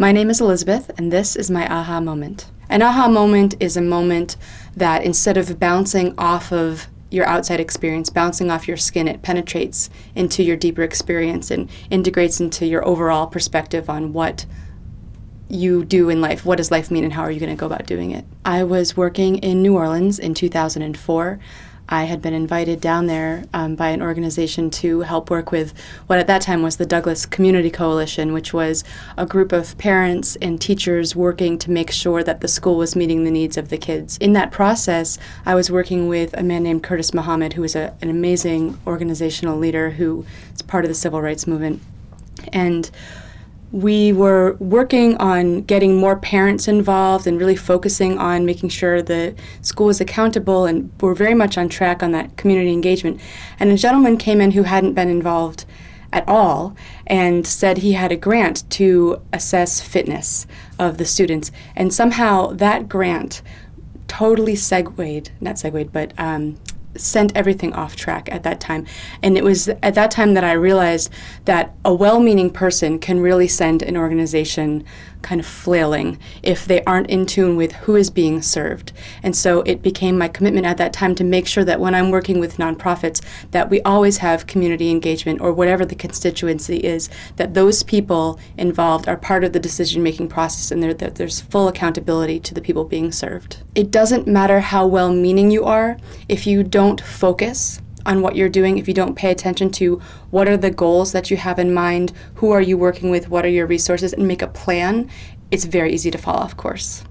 My name is Elizabeth, and this is my aha moment. An aha moment is a moment that instead of bouncing off of your outside experience, bouncing off your skin, it penetrates into your deeper experience and integrates into your overall perspective on what you do in life. What does life mean, and how are you going to go about doing it? I was working in New Orleans in 2004. I had been invited down there um, by an organization to help work with what at that time was the Douglass Community Coalition, which was a group of parents and teachers working to make sure that the school was meeting the needs of the kids. In that process, I was working with a man named Curtis Muhammad, who is a, an amazing organizational leader who is part of the civil rights movement. And we were working on getting more parents involved and really focusing on making sure the school was accountable and we're very much on track on that community engagement. And a gentleman came in who hadn't been involved at all and said he had a grant to assess fitness of the students. And somehow that grant totally segued, not segued, but um, sent everything off track at that time. And it was at that time that I realized that a well meaning person can really send an organization kind of flailing if they aren't in tune with who is being served. And so it became my commitment at that time to make sure that when I'm working with nonprofits that we always have community engagement or whatever the constituency is that those people involved are part of the decision making process and that there's full accountability to the people being served. It doesn't matter how well meaning you are if you don't focus on what you're doing, if you don't pay attention to what are the goals that you have in mind, who are you working with, what are your resources, and make a plan, it's very easy to fall off course.